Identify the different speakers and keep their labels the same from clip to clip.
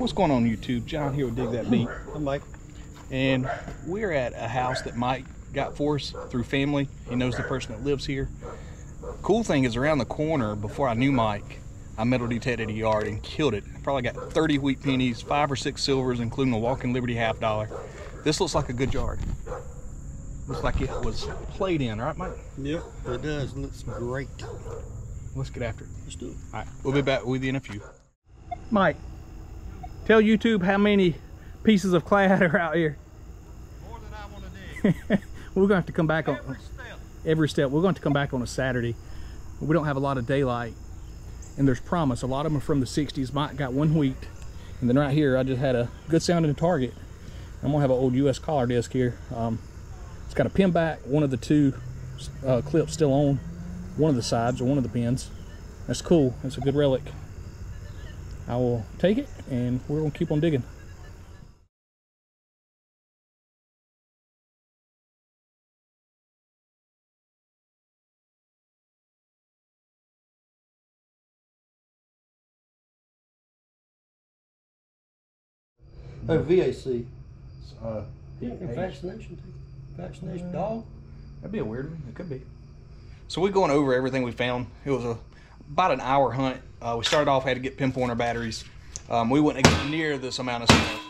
Speaker 1: What's going on YouTube? John here with Dig That Beep.
Speaker 2: I'm Mike.
Speaker 1: And we're at a house that Mike got for us through family. He knows the person that lives here. Cool thing is around the corner, before I knew Mike, I metal detected a yard and killed it. Probably got 30 wheat pennies, five or six silvers, including a Walking Liberty half dollar. This looks like a good yard. Looks like it was played in, right Mike?
Speaker 2: Yep, it does. Looks great.
Speaker 1: Let's get after it.
Speaker 2: Let's do it.
Speaker 1: All right, we'll be back with you in a few. Mike, tell YouTube how many pieces of clad are out here.
Speaker 2: More than I want to dig.
Speaker 1: We're gonna have to come back on
Speaker 2: Every step.
Speaker 1: every step. We're going to come back on a Saturday. We don't have a lot of daylight, and there's promise. A lot of them are from the 60s. Mike got one wheat, and then right here, I just had a good sounding target. I'm gonna have an old U.S. collar disc here. Um, it's got a pin back, one of the two uh, clips still on, one of the sides or one of the pins. That's cool. That's a good relic. I will take it, and we're gonna keep on digging.
Speaker 2: Oh, VAC.
Speaker 1: Uh,
Speaker 2: Yeah, vaccination. Vaccination dog.
Speaker 1: That'd be a weird one. It could be. So we're going over everything we found. It was a about an hour hunt. Uh, we started off had to get pinpointer batteries. Um, we wouldn't have got near this amount of stuff.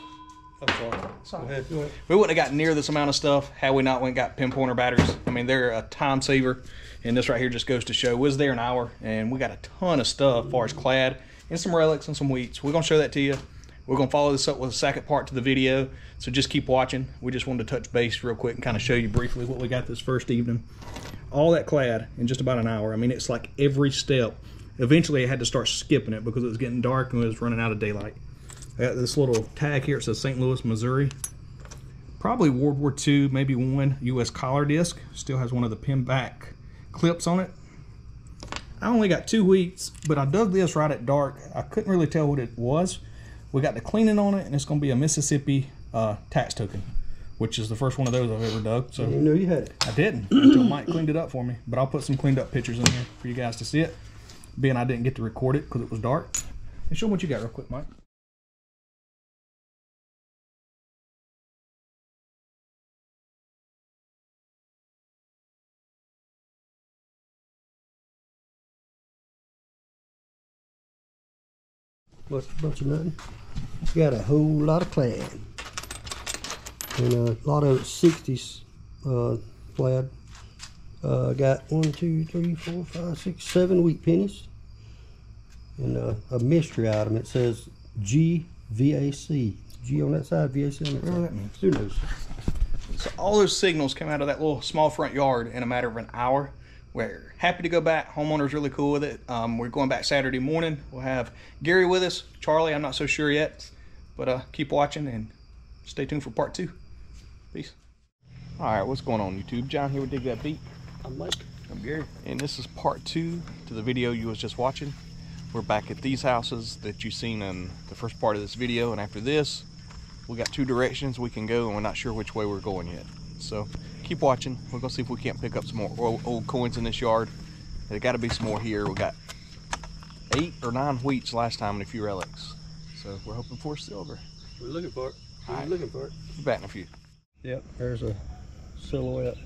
Speaker 2: I'm sorry.
Speaker 1: Sorry.
Speaker 2: Go ahead. Go ahead.
Speaker 1: We wouldn't have got near this amount of stuff had we not went and got pinpointer batteries. I mean, they're a time saver, and this right here just goes to show. We was there an hour, and we got a ton of stuff as far as clad and some relics and some wheats. We're gonna show that to you. We're gonna follow this up with a second part to the video, so just keep watching. We just wanted to touch base real quick and kind of show you briefly what we got this first evening. All that clad in just about an hour. I mean, it's like every step. Eventually, I had to start skipping it because it was getting dark and it was running out of daylight. I got this little tag here. It says St. Louis, Missouri probably World War II, maybe one U.S. collar disc. Still has one of the pin back clips on it. I only got two wheats, but I dug this right at dark. I couldn't really tell what it was. We got the cleaning on it, and it's going to be a Mississippi uh, tax token, which is the first one of those I've ever dug. So
Speaker 2: You know you had it.
Speaker 1: I didn't until Mike cleaned it up for me. But I'll put some cleaned up pictures in here for you guys to see it. Being I didn't get to record it because it was dark. And show them what you got real quick, Mike.
Speaker 2: What's a bunch of nothing? Got a whole lot of clad. And a lot of 60s uh, clad. Uh, got one, two, three, four, five, six, seven wheat pennies. And uh, a mystery item. It says GVAC. G on that side, VAC on that
Speaker 1: Whatever
Speaker 2: side.
Speaker 1: that means.
Speaker 2: Who knows?
Speaker 1: So all those signals came out of that little small front yard in a matter of an hour. We're happy to go back. Homeowner's really cool with it. Um, we're going back Saturday morning. We'll have Gary with us. Charlie, I'm not so sure yet. But uh, keep watching and stay tuned for part two. Peace. All right, what's going on YouTube? John here with Dig That Beep.
Speaker 2: I'm Mike.
Speaker 1: I'm Gary. And this is part two to the video you was just watching. We're back at these houses that you seen in the first part of this video. And after this, we got two directions we can go and we're not sure which way we're going yet. So keep watching. We're gonna see if we can't pick up some more old, old coins in this yard. There gotta be some more here. We got eight or nine wheats last time and a few relics. So we're hoping for silver.
Speaker 2: We're looking for it. We're
Speaker 1: Alright.
Speaker 2: looking for it.
Speaker 1: Be back in a few.
Speaker 2: Yep, there's a silhouette.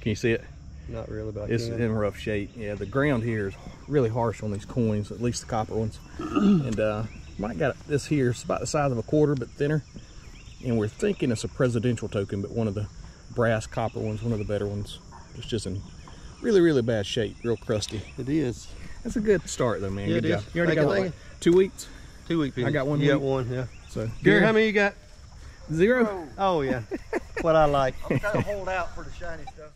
Speaker 1: Can you see it?
Speaker 2: Not really, but I
Speaker 1: It's
Speaker 2: can.
Speaker 1: in rough shape. Yeah, the ground here is really harsh on these coins, at least the copper ones. and uh, Mike got this here. It's about the size of a quarter, but thinner. And we're thinking it's a presidential token, but one of the brass copper ones, one of the better ones. It's just in really, really bad shape, real crusty.
Speaker 2: It is.
Speaker 1: That's a good start, though, man.
Speaker 2: Yeah,
Speaker 1: good
Speaker 2: it
Speaker 1: job.
Speaker 2: is.
Speaker 1: You already
Speaker 2: Thank
Speaker 1: got
Speaker 2: you,
Speaker 1: like, two weeks.
Speaker 2: Two week
Speaker 1: I got one
Speaker 2: You got one, yeah.
Speaker 1: So
Speaker 2: Gary, how many you got?
Speaker 1: Zero.
Speaker 2: Oh, yeah. what I like.
Speaker 3: I'm trying to hold out for the shiny stuff.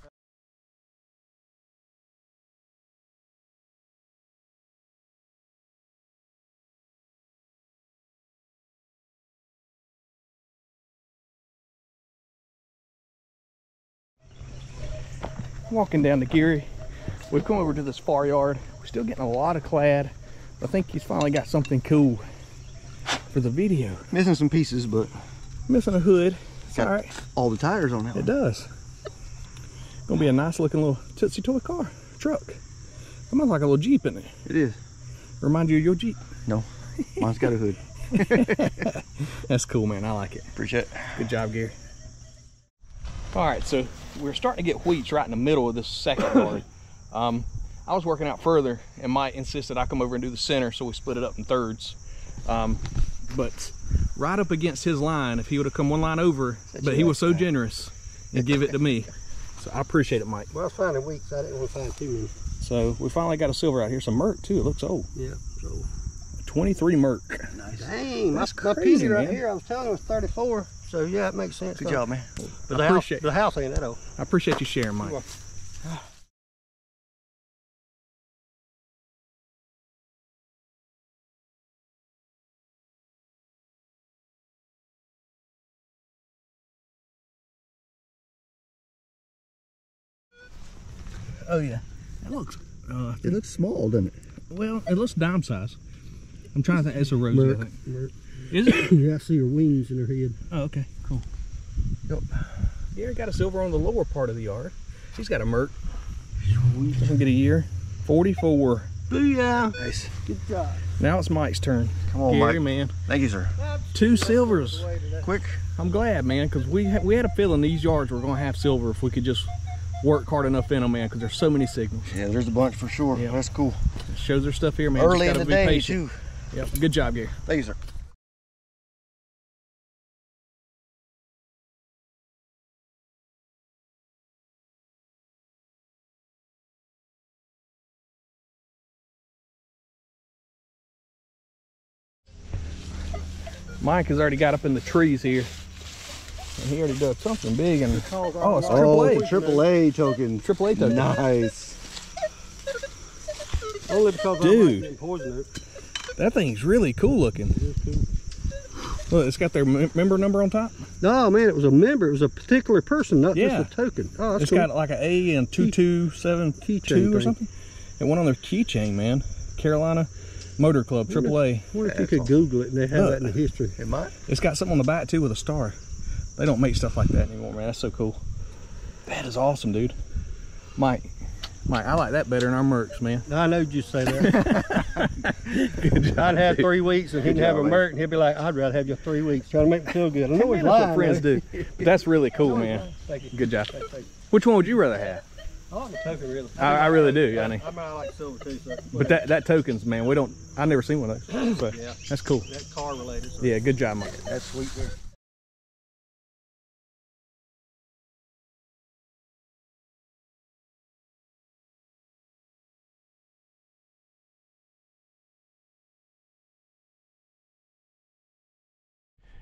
Speaker 1: Walking down to Geary. We've come over to this far yard. We're still getting a lot of clad. I think he's finally got something cool for the video.
Speaker 3: Missing some pieces, but
Speaker 1: Missing a hood. It's
Speaker 3: Got-
Speaker 1: all right.
Speaker 3: all the tires on that
Speaker 1: It
Speaker 3: one.
Speaker 1: does. Gonna be a nice looking little Tootsie Toy car, truck. It Almost like a little Jeep in it.
Speaker 3: It is.
Speaker 1: Remind you of your Jeep.
Speaker 3: No, mine's got a hood.
Speaker 1: That's cool, man. I like it.
Speaker 3: Appreciate it.
Speaker 1: Good job, Gary. All right, so we're starting to get wheats right in the middle of this second yard. Um, I was working out further, and Mike insisted I come over and do the center, so we split it up in thirds. Um, but right up against his line, if he would have come one line over, but he was so generous and give it to me. So I appreciate it, Mike.
Speaker 2: Well, I was finding wheats. I didn't want to find too many.
Speaker 1: So we finally got a silver out here. Some Merc too. It looks old.
Speaker 2: Yeah. So
Speaker 1: 23 Merc.
Speaker 2: dang, my,
Speaker 1: That's
Speaker 2: my
Speaker 1: crazy,
Speaker 2: penny right
Speaker 1: man.
Speaker 2: here. I was telling you it was 34. So yeah, it makes sense.
Speaker 3: Good
Speaker 2: huh?
Speaker 3: job, man.
Speaker 2: But
Speaker 1: I
Speaker 2: the house,
Speaker 1: appreciate-
Speaker 2: the house ain't that old.
Speaker 1: I appreciate you sharing, Mike.
Speaker 2: You're
Speaker 1: Oh yeah. It looks. Uh,
Speaker 3: It looks small, doesn't it?
Speaker 1: well, it looks dime size. I'm trying to think. It's a Rosie. I think.
Speaker 2: Merc.
Speaker 1: Is it?
Speaker 2: yeah, I see her wings in her head.
Speaker 1: Oh, okay, cool.
Speaker 3: Yep.
Speaker 1: Gary got a silver on the lower part of the yard. He's got a Merc. Doesn't get a year. 44.
Speaker 2: Booyah!
Speaker 3: Nice.
Speaker 2: Good job.
Speaker 1: Now it's Mike's turn.
Speaker 3: Come on,
Speaker 1: Gary,
Speaker 3: Mike.
Speaker 1: man.
Speaker 3: Thank you, sir.
Speaker 1: Two silvers.
Speaker 3: Quick.
Speaker 1: I'm glad, man, because we ha- we had a feeling these yards were going to have silver if we could just work hard enough in them, man, because there's so many signals.
Speaker 3: Yeah, there's a bunch for sure.
Speaker 1: Yeah.
Speaker 3: That's cool.
Speaker 1: shows their stuff here, man.
Speaker 3: Early
Speaker 1: Just
Speaker 3: in the
Speaker 1: be
Speaker 3: day,
Speaker 1: patient.
Speaker 3: too.
Speaker 1: Yep. Good job, Gary.
Speaker 3: Thank you, sir.
Speaker 1: Mike has already got up in the trees here. And he already did something big and oh, it's
Speaker 2: Oh,
Speaker 1: triple A.
Speaker 3: triple A token.
Speaker 1: Triple A token.
Speaker 3: Nice.
Speaker 2: Only because
Speaker 1: Dude.
Speaker 2: I'm getting poison oak.
Speaker 1: That thing's really cool looking. Look, it's got their member number on top.
Speaker 2: No, man, it was a member. It was a particular person, not
Speaker 1: Yeah.
Speaker 2: just a token. Oh, that's
Speaker 1: It's
Speaker 2: cool.
Speaker 1: got like an A and two two seven
Speaker 2: Keychain
Speaker 1: two or something. It went on their keychain, man. Carolina Motor Club, AAA. A.
Speaker 2: I wonder if you could. Google it and they have
Speaker 1: Look.
Speaker 2: that in the history.
Speaker 3: It might.
Speaker 1: It's got something on the back too with a star. They don't make stuff like that anymore, man. That's so cool. That is awesome, dude. Mike, Mike, I like that better than our mercs, man.
Speaker 2: I know you'd say that.
Speaker 1: Good job.
Speaker 2: I'd have three wheats and he'd have a
Speaker 3: man.
Speaker 2: merc and he'd be like, I'd rather have your three wheats. Trying to make me feel good. I know he's
Speaker 1: That's what
Speaker 2: lying.
Speaker 1: friends
Speaker 2: though.
Speaker 1: do. But that's really cool, man.
Speaker 2: Thank you.
Speaker 1: Good job.
Speaker 2: Thank you.
Speaker 1: Which one would you rather have?
Speaker 2: I like the token really.
Speaker 1: I, I really do, Yanni.
Speaker 2: I mean, I like silver too. So
Speaker 1: But that that tokens, man, we don't. I never seen one of those. So
Speaker 2: Yeah.
Speaker 1: that's cool.
Speaker 2: that's car related. So.
Speaker 1: Yeah, good job, Mike.
Speaker 3: That's sweet there.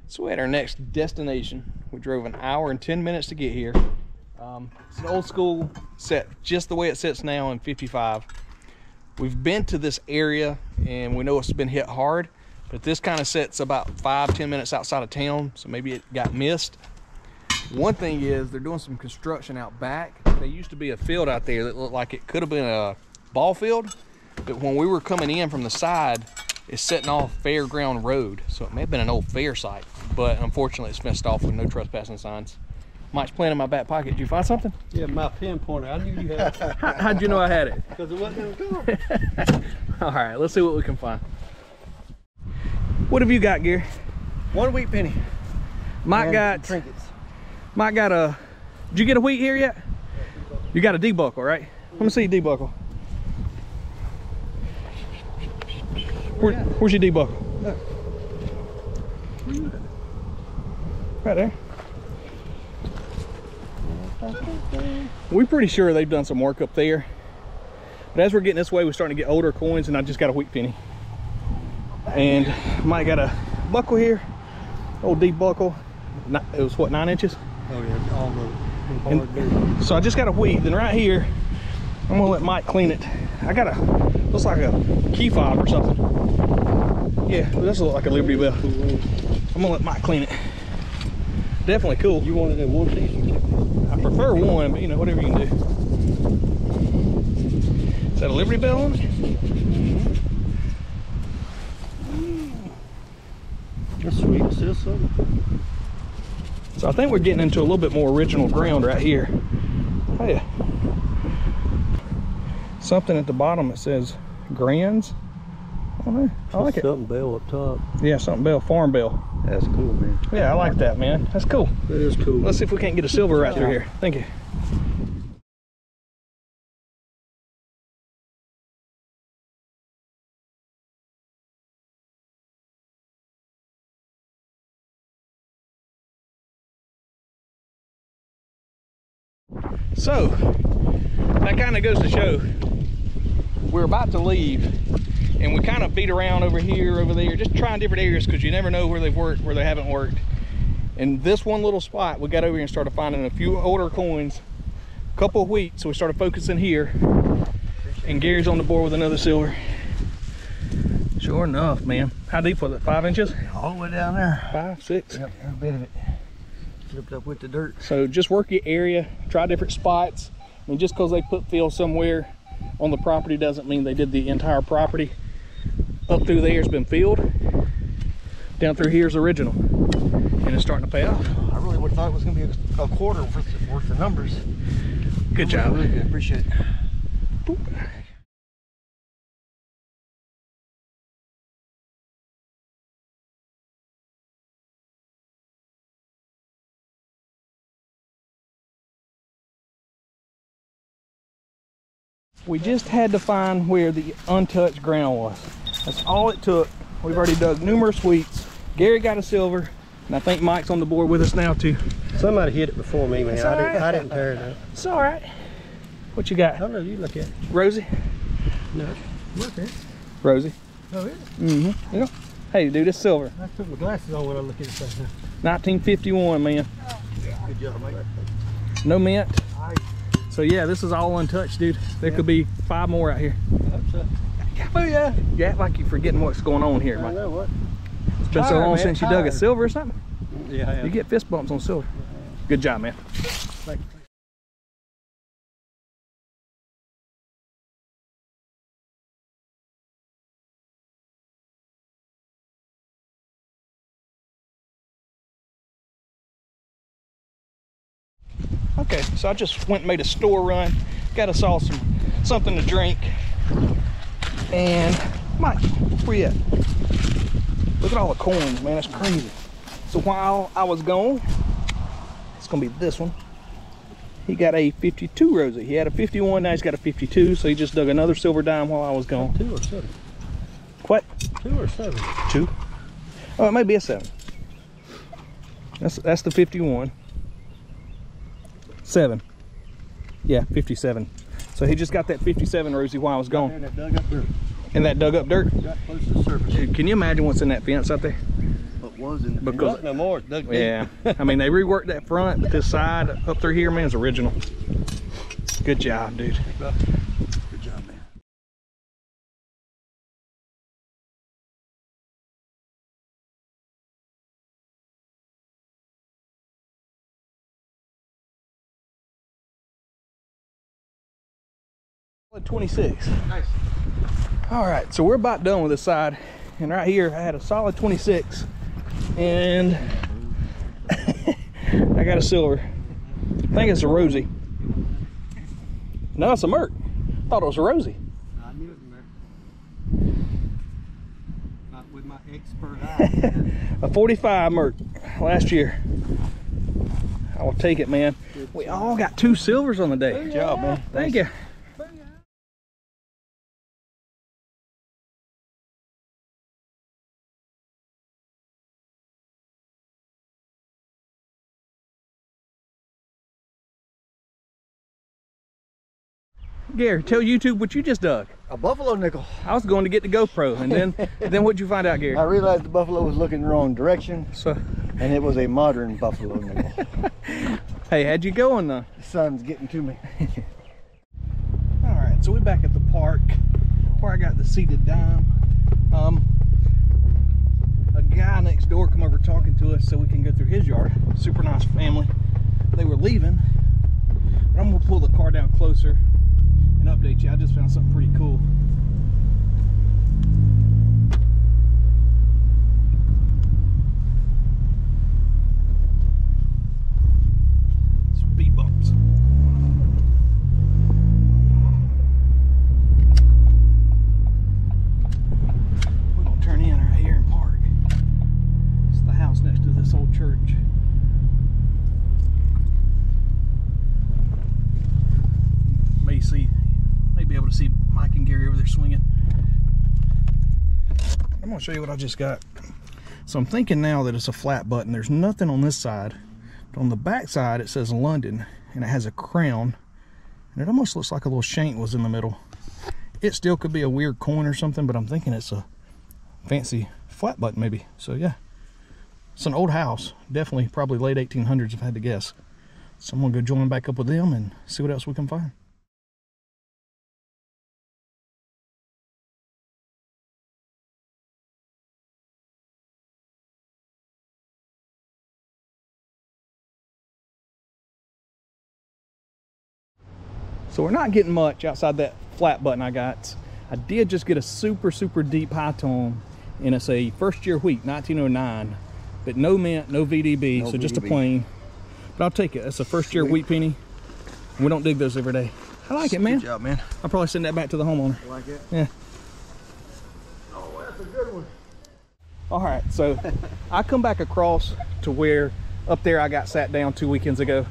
Speaker 1: So we had our next destination. We drove an hour and 10 minutes to get here. Um, it's an old school set, just the way it sits now in 55. We've been to this area and we know it's been hit hard, but this kind of sets about five, 10 minutes outside of town, so maybe it got missed. One thing is they're doing some construction out back. There used to be a field out there that looked like it could have been a ball field, but when we were coming in from the side, it's setting off Fairground Road, so it may have been an old fair site, but unfortunately it's fenced off with no trespassing signs. Mike's playing in my back pocket. Did you find something?
Speaker 2: Yeah, my pinpointer. I knew you had it
Speaker 1: How, how'd you know I had it?
Speaker 2: because it wasn't in the car.
Speaker 1: All right, let's see what we can find. What have you got, Gear?
Speaker 2: One wheat penny.
Speaker 1: Mike
Speaker 2: and
Speaker 1: got
Speaker 2: trinkets.
Speaker 1: Mike got a. Did you get a wheat here yet? You got a D buckle, right? Let me see your D buckle. Where, where's your D buckle? Right there. We're pretty sure they've done some work up there. But as we're getting this way, we're starting to get older coins, and I just got a wheat penny. And Mike got a buckle here, old deep buckle. It was what nine inches.
Speaker 2: Oh yeah, all the
Speaker 1: And-. So I just got a wheat. Then right here, I'm gonna let Mike clean it. I got a looks like a key fob or something. Yeah, this looks like a Liberty Bell. I'm gonna let Mike clean it. Definitely cool.
Speaker 2: You want wanted in one piece?
Speaker 1: I prefer one, but you know whatever you can do. Is that a Liberty Bell on it? Mm.
Speaker 2: That's sweet. It says something.
Speaker 1: So I think we're getting into a little bit more original ground right here. Oh yeah. Something at the bottom that says Grands there. I like it.
Speaker 2: Something bell up top.
Speaker 1: Yeah, something bell, farm bell.
Speaker 3: That's cool, man.
Speaker 1: Yeah, I like that, man. That's cool.
Speaker 2: That is cool.
Speaker 1: Let's see if we can't get a silver right through here. Thank you. So, that kind of goes to show we're about to leave and we kind of beat around over here, over there, just trying different areas because you never know where they've worked, where they haven't worked. And this one little spot, we got over here and started finding a few older coins, a couple of wheat, so we started focusing here. And Gary's on the board with another silver. Sure enough, man. How deep was it? Five inches?
Speaker 2: All the way down there.
Speaker 1: Five, six?
Speaker 2: Yep, every bit of it. Flipped up with the dirt.
Speaker 1: So just work your area, try different spots. I mean, just because they put fill somewhere on the property doesn't mean they did the entire property. Up through there has been filled. Down through here is original. And it's starting to pay off.
Speaker 2: I really would have thought it was going to be a, quarter worth, worth of numbers.
Speaker 1: Good job.
Speaker 2: Really good. Appreciate it.
Speaker 1: We just had to find where the untouched ground was. That's all it took. We've already dug numerous wheats. Gary got a silver, and I think Mike's on the board with us now too.
Speaker 2: Somebody hit it before me, man. I
Speaker 1: all
Speaker 2: didn't,
Speaker 1: right.
Speaker 2: I didn't tear it up.
Speaker 1: It's all right. What you
Speaker 2: I
Speaker 1: got,
Speaker 2: don't know. You look at it.
Speaker 1: Rosie?
Speaker 2: No. Look at it.
Speaker 1: Rosie.
Speaker 2: Oh, yeah.
Speaker 1: Mm-hmm. Yeah. Hey, dude, it's silver.
Speaker 2: I took my glasses on when I look at it. like that.
Speaker 1: 1951, man. Yeah.
Speaker 2: Good job, mate.
Speaker 1: No mint.
Speaker 2: I
Speaker 1: So yeah, this is all untouched, dude. There could be five more out here.
Speaker 2: hope so.
Speaker 1: Oh, yeah, you act like you're forgetting what's going on here,
Speaker 2: I
Speaker 1: Mike.
Speaker 2: know what.
Speaker 1: It's been so long
Speaker 2: man,
Speaker 1: since you dug a silver or something.
Speaker 2: Yeah, I.
Speaker 1: You get fist bumps on silver. Good job, man.
Speaker 2: Thank you.
Speaker 1: Okay, so I just went and made a store run. Got us all some something to drink. And Mike, where you at? Look at all the coins, man. That's crazy. So while I was gone, it's gonna be this one. He got a 52 Rosie. He had a 51, now he's got a 52. So he just dug another silver dime while I was gone.
Speaker 2: Two or seven.
Speaker 1: What?
Speaker 2: Two or seven.
Speaker 1: Two? Uh, oh, it might be a seven. That's that's the 51. Seven. Yeah, 57. So he just got that 57 Rosie while I was gone.
Speaker 2: And that dug up dirt.
Speaker 1: And that dug up dirt.
Speaker 2: Got close to the surface.
Speaker 1: Dude, can you imagine what's in that fence out there?
Speaker 3: What was in the
Speaker 1: Because-
Speaker 2: Look, no more. Dug.
Speaker 1: Yeah. I mean, they reworked that front, but this side up through here, man, is original. Good job, dude. 26.
Speaker 2: Nice.
Speaker 1: All right, so we're about done with this side. And right here, I had a solid 26. And I got a silver. I think it's a Rosie. No, it's a Merc. Thought it was a Rosie.
Speaker 2: I knew it, man. Not with my expert eye.
Speaker 1: A 45 Merc last year. I will take it, man. We all got two silvers on the day.
Speaker 2: Good job, man.
Speaker 1: Thank you. Gary, tell YouTube what you just dug.
Speaker 3: A buffalo nickel.
Speaker 1: I was going to get the GoPro, and then then what'd you find out, Gary?
Speaker 3: I realized the buffalo was looking the wrong direction,
Speaker 1: So,
Speaker 3: and it was a modern buffalo nickel.
Speaker 1: hey, how'd you going though?
Speaker 3: The sun's getting to me.
Speaker 1: All right, so we're back at the park where I got the seated dime. Um, a guy next door come over talking to us so we can go through his yard. Super nice family. They were leaving, but I'm gonna pull the car down closer update you. I just found something pretty cool. Show you what I just got. So I'm thinking now that it's a flat button. There's nothing on this side. But on the back side, it says London, and it has a crown. And it almost looks like a little shank was in the middle. It still could be a weird coin or something, but I'm thinking it's a fancy flat button maybe. So yeah, it's an old house. Definitely probably late 1800s if I had to guess. So I'm gonna go join back up with them and see what else we can find. So we're not getting much outside that flat button I got. I did just get a super, super deep high tone and it's a first year wheat, 1909, but no mint, no VDB,
Speaker 3: No
Speaker 1: so just a
Speaker 3: VDB.
Speaker 1: plain. But I'll take it. It's a first year wheat penny. We don't dig those every day. I like it, man.
Speaker 3: Good job, man.
Speaker 1: I'll probably send that back to the homeowner.
Speaker 3: Like it?
Speaker 1: Yeah.
Speaker 3: Oh, that's a good one.
Speaker 1: All right, so I come back across to where up there I got sat down two weekends ago,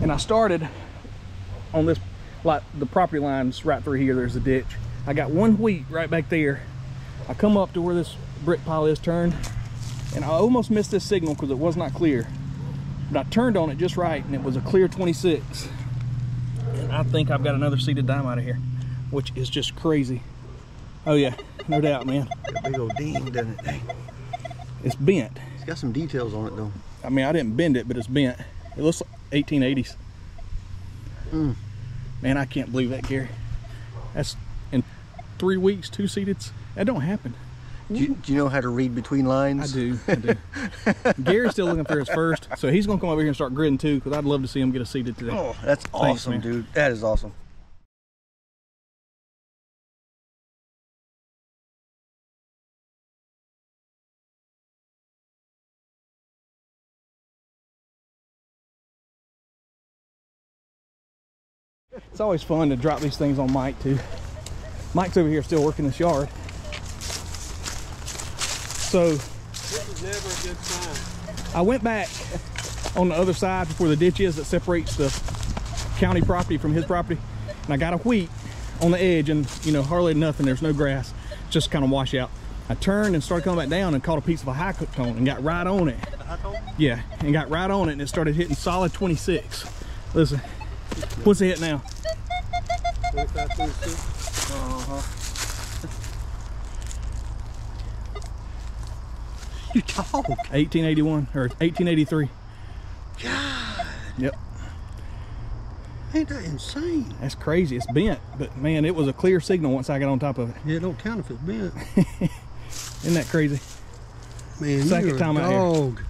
Speaker 1: and I started on this, like the property lines right through here. There's a ditch. I got one wheat right back there. I come up to where this brick pile is turned, and I almost missed this signal because it was not clear. But I turned on it just right, and it was a clear 26. And I think I've got another seated dime out of here, which is just crazy. Oh yeah, no doubt, man.
Speaker 3: Big old ding, doesn't it?
Speaker 1: It's bent.
Speaker 3: It's got some details on it, though.
Speaker 1: I mean, I didn't bend it, but it's bent. It looks like 1880s.
Speaker 3: Mm.
Speaker 1: Man, I can't believe that, Gary. That's in three weeks, two seated. That don't happen.
Speaker 3: Do you, do you know how to read between
Speaker 1: I
Speaker 3: lines?
Speaker 1: do. I do. Gary's still looking for his first, so he's gonna come over here and start gridding too, because I'd love to see him get a seated today.
Speaker 3: Oh, that's
Speaker 1: Thanks,
Speaker 3: awesome,
Speaker 1: man.
Speaker 3: dude. That is awesome.
Speaker 1: It's always fun to drop these things on Mike too. Mike's over here still working this yard. So
Speaker 4: Never a good sign.
Speaker 1: I went back on the other side before the ditch is that separates the county property from his property. And I got a wheat on the edge and, you know, hardly nothing. There's no grass, just kind of wash out. I turned and started coming back down and caught a piece of a high cook cone and got right on it. Yeah, and got right on it and it started hitting solid 26. Listen, what's it hit now? Uh-huh.
Speaker 4: 25, 26.
Speaker 2: You talk.
Speaker 1: 1881 or 1883. God. Yep,
Speaker 2: Ain't that insane?
Speaker 1: that's crazy. It's bent, but man, it was a clear signal once I got on top of it.
Speaker 2: Yeah, it don't count if it's bent.
Speaker 1: Isn't that crazy?
Speaker 2: Man,
Speaker 1: Second
Speaker 2: you're a
Speaker 1: time out here.
Speaker 2: dog.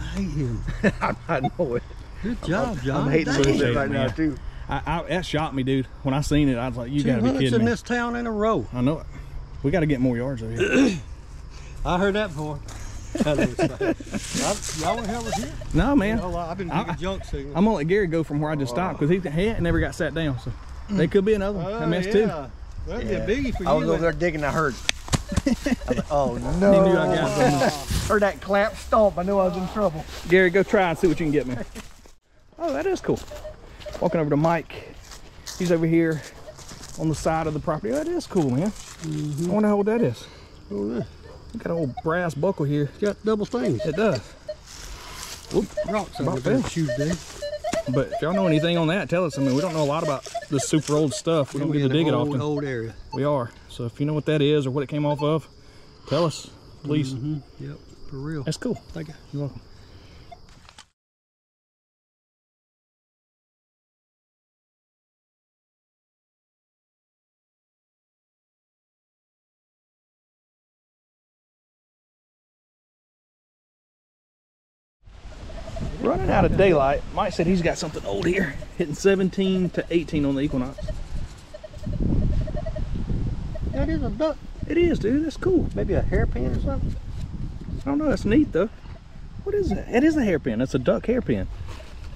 Speaker 2: I hate him.
Speaker 3: I know it.
Speaker 2: Good job, John.
Speaker 3: I'm hating
Speaker 2: Dang.
Speaker 3: losing
Speaker 1: Appreciate
Speaker 3: it
Speaker 1: it,
Speaker 3: right now, too.
Speaker 1: I, I, that shocked me, dude. When I seen it, I was like, "You gotta be
Speaker 2: hunts
Speaker 1: kidding
Speaker 2: in
Speaker 1: me!"
Speaker 2: this town in a row.
Speaker 1: I know it. We got to get more yards over here.
Speaker 2: I heard that before. I know it's like- Y'all ain't ever here?
Speaker 1: no, man.
Speaker 2: No, I've been
Speaker 1: I-
Speaker 2: digging junk signals.
Speaker 1: I'm gonna let Gary go from where I just stopped because he, he never got sat down. So they could be another one. I missed two.
Speaker 2: Oh, That'd
Speaker 3: Yeah.
Speaker 2: be a biggie for
Speaker 3: I was
Speaker 2: you.
Speaker 3: over there digging, I heard. I was like, oh, no.
Speaker 1: He knew I got something.
Speaker 3: Heard that clap stomp. I knew I was in trouble.
Speaker 1: Gary, go try and see what you can get me. Oh, that is cool. Walking over to Mike. He's over here on the side of the property. That is cool, man. I wonder how old that is.
Speaker 2: Oh.
Speaker 1: Got an old brass buckle here.
Speaker 2: Got double stains.
Speaker 1: It does.
Speaker 2: Rocks
Speaker 1: About fell.
Speaker 2: Tuesday.
Speaker 1: But if y'all know anything on that, tell us. I mean, we don't know a lot about this super old stuff. We don't get to dig it often.
Speaker 2: Old area.
Speaker 1: We are. So if you know what that is or what it came off of, tell us, please.
Speaker 2: Mm-hmm. Yep, for real.
Speaker 1: That's cool.
Speaker 2: Thank you.
Speaker 1: You're welcome. Out of daylight. Mike said he's got something old here, hitting 17 to 18 on the Equinox.
Speaker 2: That is a duck.
Speaker 1: It is, dude. That's cool.
Speaker 2: Maybe a hairpin or something.
Speaker 1: I don't know. That's neat, though. What is it? It is a hairpin. It's a duck hairpin.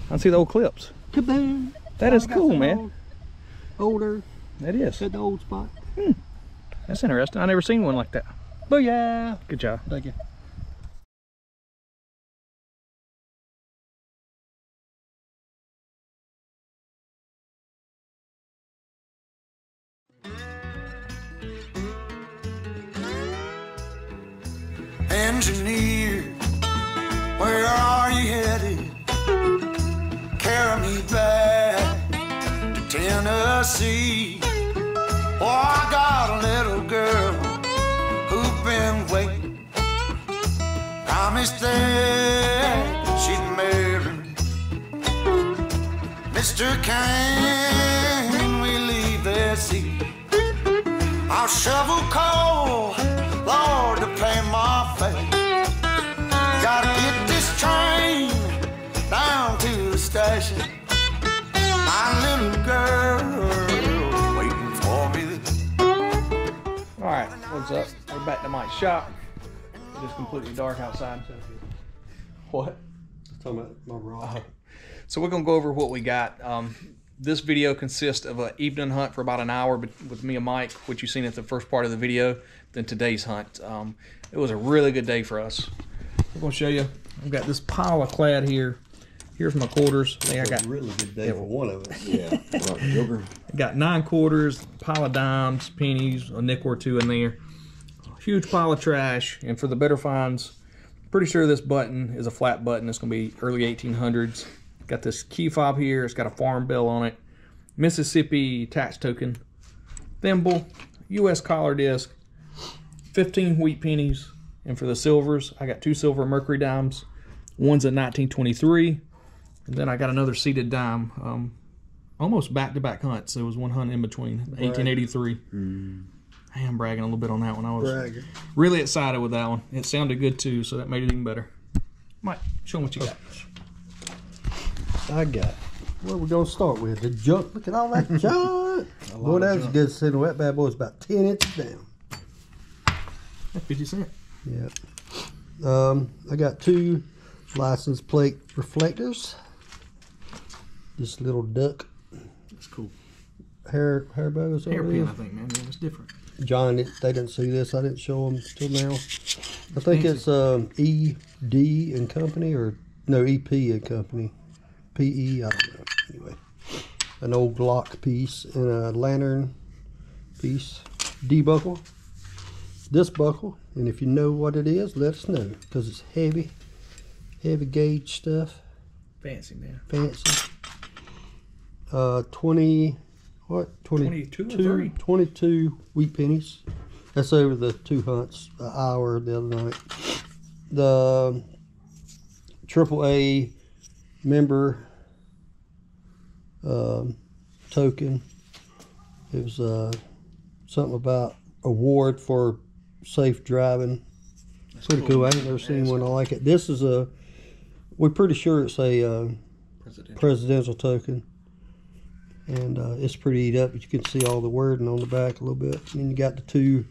Speaker 1: I see the old clips.
Speaker 2: Kaboom.
Speaker 1: That is
Speaker 2: I got
Speaker 1: cool, man.
Speaker 2: Old, older.
Speaker 1: That is.
Speaker 2: At the old spot. Hmm.
Speaker 1: That's interesting. I never seen one like that.
Speaker 2: Booyah.
Speaker 1: Good job.
Speaker 2: Thank you.
Speaker 5: Engineer. Where are you headed? Carry me back to Tennessee. Oh, I got a little girl who's been waiting. Promised that she'd marry me. Mr. Can we leave this seat? I'll shovel coal,
Speaker 1: what's up? We're back to my shop. It is completely dark outside. So what?
Speaker 2: Talking about my rod.
Speaker 1: So we're gonna go over what we got. Um, this video consists of an evening hunt for about an hour with me and Mike, which you've seen at the first part of the video. Then today's hunt. Um, it was a really good day for us. We're gonna show you. I've got this pile of clad here. Here's my quarters. I think I got
Speaker 2: a really good day for one of us.
Speaker 3: Yeah. Joker.
Speaker 1: got nine quarters, pile of dimes, pennies, a nickel or two in there. Huge pile of trash. And for the better finds, pretty sure this button is a flat button. It's gonna be early 1800s. Got this key fob here. It's got a farm bill on it. Mississippi tax token. Thimble, U.S. collar disc, 15 wheat pennies. And for the silvers, I got two silver mercury dimes. One's a 1923, and then I got another seated dime. Um, almost back-to-back hunts. There was one hunt in between, 1883. I am bragging a little bit on that one. I was
Speaker 2: Bragger.
Speaker 1: really excited with that one. It sounded good too, so that made it even better. Mike, show them what you got.
Speaker 2: I got. What are we gonna start with? The junk. Look at all that junk. Boy, that was a good silhouette. Bad boy's about ten inches down.
Speaker 1: That's 50 cent.
Speaker 2: Yeah. Um, I got two license plate reflectors. This little duck
Speaker 1: That's cool.
Speaker 2: hair hair bows over
Speaker 1: Hairpin. I think, man. Yeah, it's different.
Speaker 2: John, it- they didn't see this. I didn't show them till now. I think it's um, E D and Company or no EP and Company, P E. I don't know. Anyway, an old Glock piece and a lantern piece. D buckle. This buckle, and if you know what it is, let us know because it's heavy, heavy gauge stuff,
Speaker 1: Fancy, man.
Speaker 2: fancy. Uh, twenty. What?
Speaker 1: twenty two?
Speaker 2: Twenty
Speaker 1: two
Speaker 2: 22 wheat pennies. That's over the two hunts, an hour the other night. The triple A member um, token. It was uh, something about award for safe driving. Pretty cool. I ain't never seen one like it. This is a. We're pretty sure it's a uh,
Speaker 1: Presidential.
Speaker 2: presidential token, and uh, it's pretty eat up. But you can see all the wording on the back a little bit. And then you got the two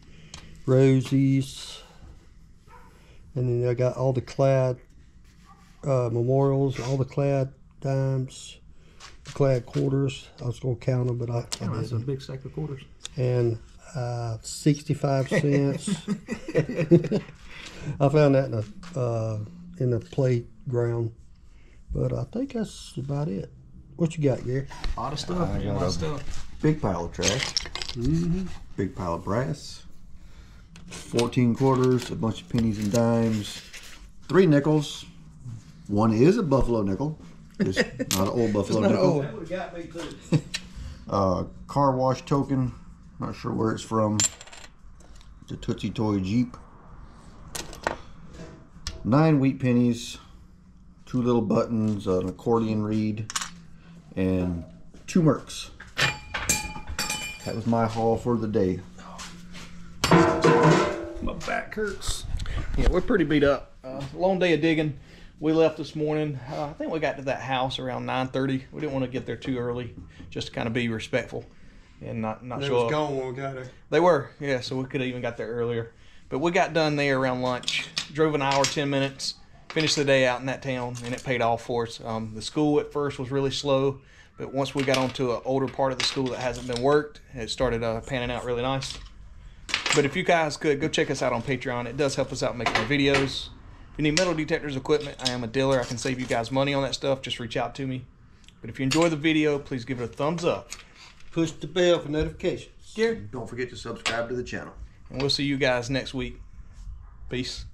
Speaker 2: rosies, and then I got all the clad uh, memorials, all the clad dimes, the clad quarters. I was gonna count them, but I, I
Speaker 1: Oh, that's a big stack of quarters.
Speaker 2: And uh, sixty-five cents. I found that in a uh, in the playground, but I think that's about it. What you got, Gary?
Speaker 1: A lot of stuff.
Speaker 3: I
Speaker 1: man, a lot of stuff.
Speaker 3: Big pile of trash. Mm-hmm. Big pile of brass. 14 quarters, a bunch of pennies and dimes, three nickels. One is a buffalo nickel, just not an old buffalo
Speaker 1: not
Speaker 3: nickel.
Speaker 1: old.
Speaker 2: That would have got me too.
Speaker 3: Uh, car wash token, not sure where it's from. It's a Tootsie Toy Jeep. Nine wheat pennies, two little buttons, an accordion reed, and two mercs. That was my haul for the day.
Speaker 1: My back hurts. Yeah, we're pretty beat up. Uh, long day of digging. We left this morning. Uh, I think we got to that house around 9:30. We didn't want to get there too early, just to kind of be respectful and not not
Speaker 4: They
Speaker 1: show
Speaker 4: was
Speaker 1: up.
Speaker 4: gone when we got there.
Speaker 1: They were, yeah. So we could have even got there earlier, but we got done there around lunch. Drove an hour, ten minutes. Finished the day out in that town, and it paid off for us. Um, the school at first was really slow, but once we got onto an older part of the school that hasn't been worked, it started uh, panning out really nice. But if you guys could go check us out on Patreon, it does help us out making the videos. If you need metal detectors equipment, I am a dealer. I can save you guys money on that stuff. Just reach out to me. But if you enjoy the video, please give it a thumbs up.
Speaker 2: Push the bell for notifications.
Speaker 1: Gary,
Speaker 3: Don't forget to subscribe to the channel.
Speaker 1: and we'll see you guys next week. Peace.